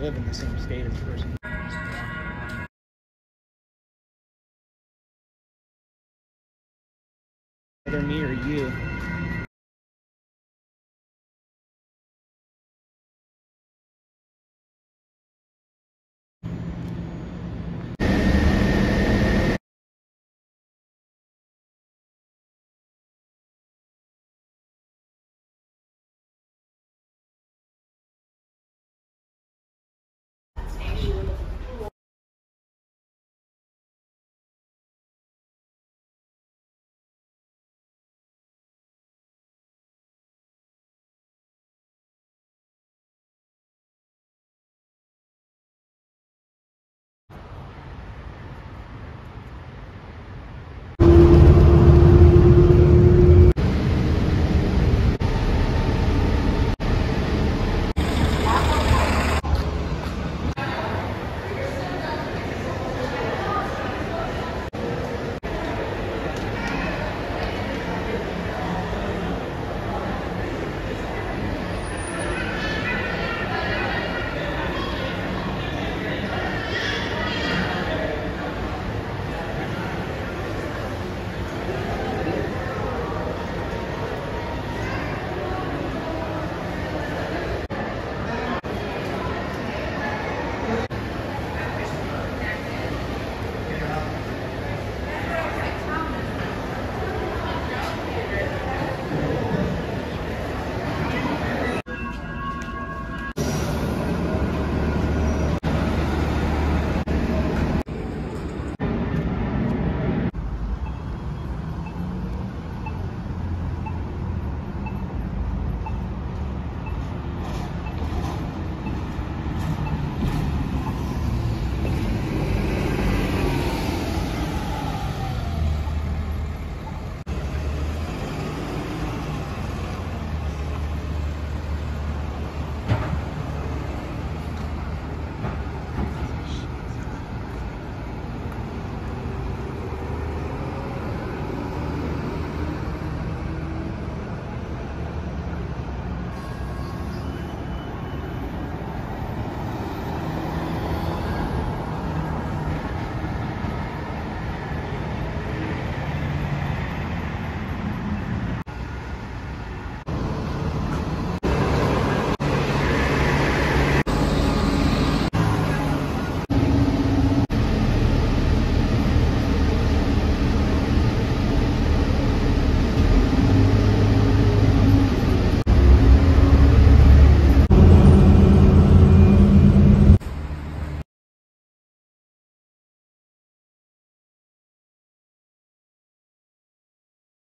live in the same state as the person. Whether me or you,